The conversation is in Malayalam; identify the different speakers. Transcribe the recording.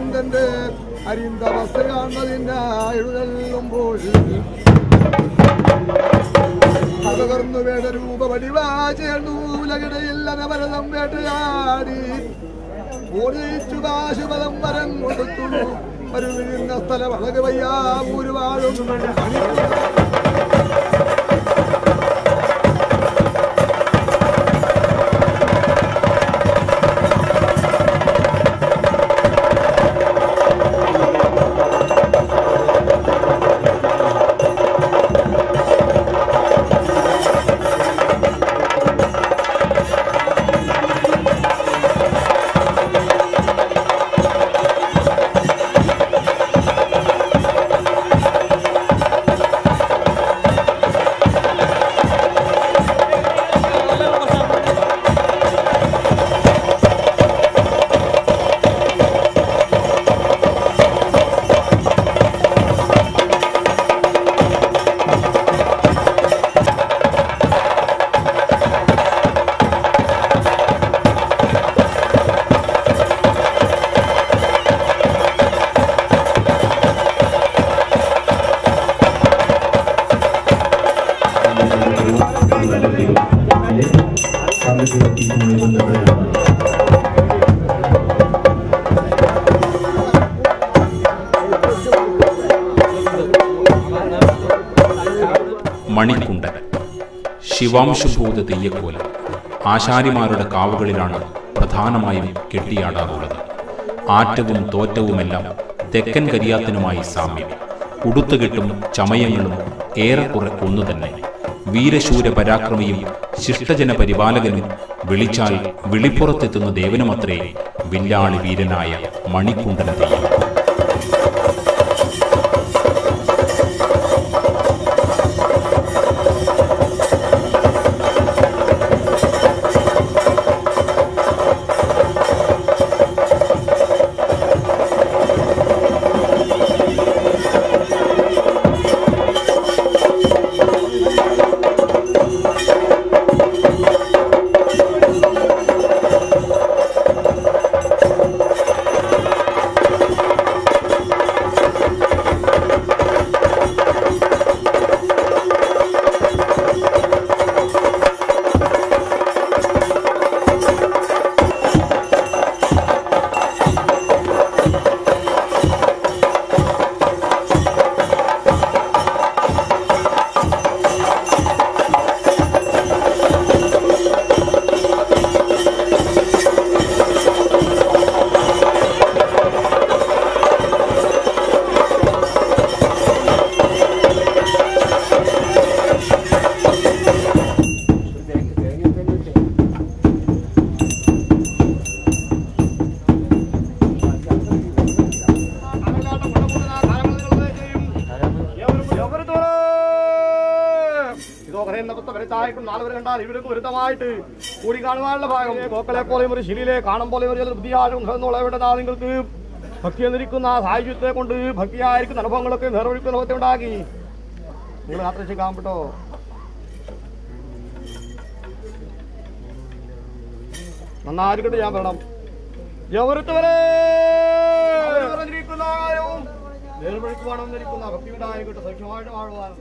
Speaker 1: വേന്തന്റെ അരിന്ത കാണുന്നതിനായുതല്ലുമ്പോൾ തകർന്നു വേട രൂപവടിവാ ചേർന്നു ഉലകിടയിൽ അനവരതം വേട്ടയാടി. ഓടിച്ചു കാശുപദം വരം കൊടുത്തു വരുന്ന സ്ഥലം അളക് ഊരുവാഴും
Speaker 2: മണിക്കുണ്ടൻ. ശിവാംശുഭൂത തെയ്യക്കോലം. ആശാരിമാരുടെ കാവുകളിലാണ് പ്രധാനമായും കെട്ടിയാടാറുള്ളത്. ആറ്റവും തോറ്റവുമെല്ലാം തെക്കൻ കരിയാത്തിനുമായി സാമ്യം. ഉടുത്തുകെട്ടും ചമയങ്ങളും ഏറെക്കുറെ ഒന്നു തന്നെ വീരശൂര പരാക്രമിയും ശിഷ്ടജന പരിപാലകനും വിളിച്ചാൽ വിളിപ്പുറത്തെത്തുന്ന ദേവനുമത്രേ വില്ലാളി വീരനായ മണിക്കുണ്ടന തെയ്യം.
Speaker 3: വിരുദ്ധമായിട്ട് കൂടി കാണുവാനുള്ള ഭാഗം. കോക്കലെ പോലെയും ഒരു ശിലിലെ കാണും പോലെയും ഒരു ബുദ്ധിയാഴും എന്നുള്ള നിങ്ങൾക്ക് ഭക്തി എന്നിരിക്കുന്ന സാഹിത്യത്തെ കൊണ്ട് ഭക്തിയായിരിക്കുന്ന അനുഭവങ്ങളൊക്കെ നിറവൊഴിക്കുന്ന ലോകത്തെ ഉണ്ടാക്കി. നിങ്ങൾ യാത്ര ചെയ്യാൻ കേട്ടോ നന്നായിരിക്കട്ടെ ഞാൻ പറയണം. യവരത്തുവരെ പറഞ്ഞിരിക്കുന്ന കാര്യവും നേർവഴിക്ക് വേണമെന്നിരിക്കുന്ന ഭക്തി ഉണ്ടായിരിക്കട്ടെ സഖ്യമായിട്ട് വാഴുവാനും